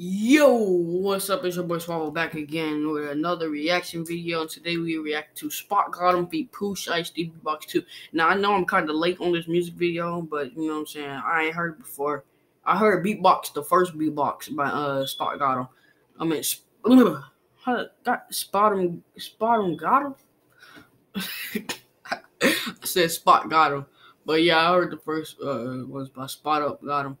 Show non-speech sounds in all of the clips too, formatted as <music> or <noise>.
Yo, what's up? It's your boy Swavo back again with another reaction video. And today we react to Spot Gotham feat Pooh Shiesty Box 2. Now I know I'm kind of late on this music video, but you know what I'm saying? I ain't heard before. I heard Beatbox, the first Beatbox by uh Spot Gotham. I mean, ugh, <sighs> how got Spot him, Spot him? <laughs> I said Spot got him. But yeah, I heard the first uh was by Spot Up got him.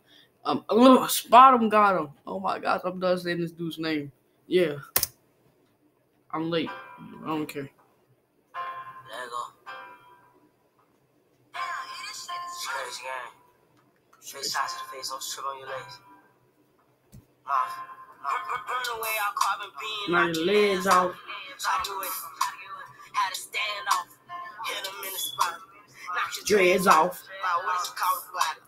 Um, oh, spot him, got him. Oh my gosh, I'm done saying this dude's name. Yeah, I'm late. I don't care. Straight shots to the face, don't trip on your legs. Mouth. Burn away our carbon beam. Your legs off. Dreads off.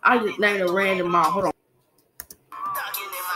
I just named a random mouth. Hold on.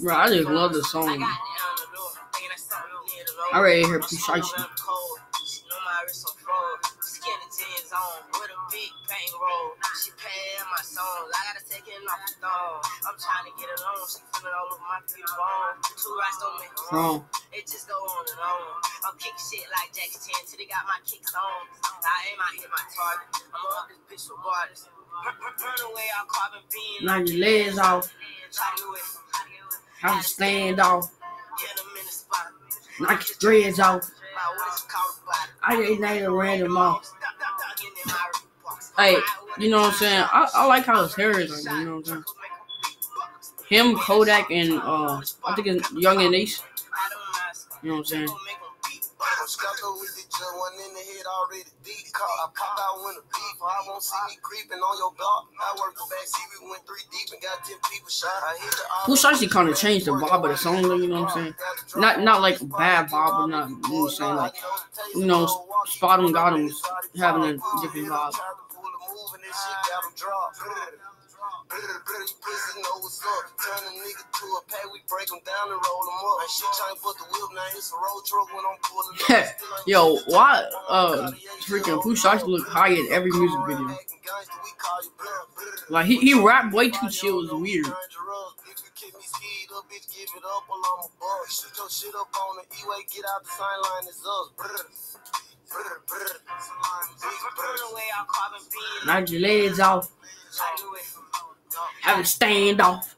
Bro, I just love the I song. got it on the Pooh know Shiesty. I'm cold. She know my wrist on froze. Skinny jeans on with a big bang roll. She paying my songs. I gotta take it off the stone. I'm trying to get on. She feeling all over my feet bone. Two rights don't make a wrong. It just go on and on. I'm kicking shit like Jackie Chan till they got my kicks on. I aim, I hit my target. I'm up this bitch regardless. Burn, away our carbon beam. Knock your legs off. Try to do. Have to stand off. Hit 'em in the spot. Knock your dreads off. By what it's called, body. I just named a random mouth. Hey, you know what I'm saying? I, I like how his hair is like, you know what I'm saying? Him, Kodak, and uh, I think it's Young and Ace. You know what I'm saying? With the. I see me creeping on your block. I three deep and got 10 people shot. I Shiesty kind of changed the vibe of the song, you know what I'm saying? Not not like bad vibe, but not, you know what I'm saying? Like, you know, Spot him, got him, having a different vibe. Pussy know what's up. Turn a nigga to a pack, we break him down and roll him up. Shit trying to put the whip, now it's a road truck when I'm pulling up. <laughs> Yo, why uh freaking Pooh Shiesty look high in every music video? Like he, he rap way too chill, it's weird. Knock your legs off, have a stand off,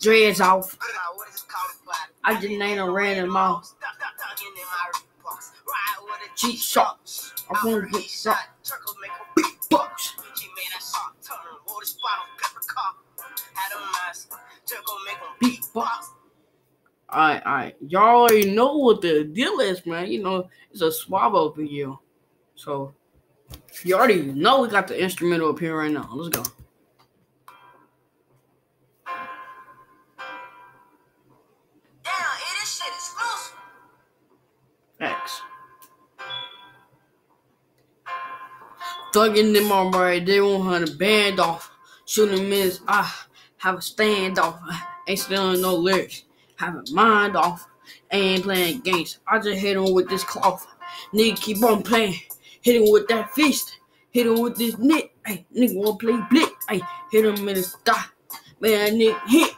dreads off. I just ain't a random mouth. Cheap shots. I wanna get shot. Beatbox. Beatbox. Alright, alright. Y'all already know what the deal is, man. You know, it's a Swavo video. So, you already know we got the instrumental up here right now. Let's go. X. Thugging them on right, they want her to band off. Shooting miss, ah, have a standoff. Ain't stealing no lyrics. Have a mind off. and playing games. I just hit him with this cloth. Nigga keep on playing. Hit him with that fist. Hit him with this net. Hey, nigga wanna play blick. Hey, hit him in the sky. Man, that nigga hit.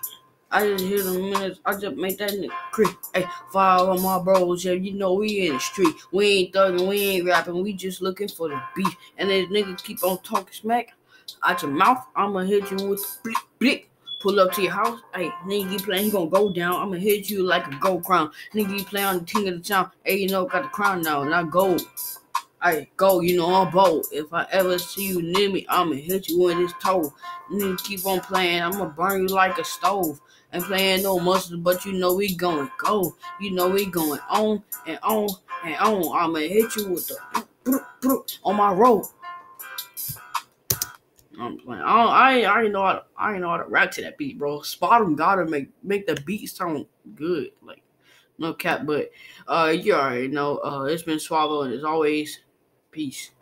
I just hit him in the, I just make that nigga crit. Hey, follow my bros. Yeah, you know we in the street. We ain't thugging, we ain't rapping. We just looking for the beef. And then niggas keep on talking smack out your mouth. I'ma hit you with blick blick. Pull up to your house. Hey, nigga, you playing, he gonna go down. I'ma hit you like a gold crown. Nigga, you play on the king of the town. Hey, you know, got the crown now, not gold. Hey, go, you know I'm bold. If I ever see you near me, I'ma hit you with this toe. Nigga, keep on playing. I'ma burn you like a stove. Ain't playing no mustard, but you know we going go. You know we going on and on and on. I'ma hit you with the on my road. I'm playing. I, I, I know how to, I ain't know how to rap to that beat, bro. Spot 'em gotta make make the beat sound good, like no cap. But uh, you already know. Uh, it's been Swavo, and as always, peace.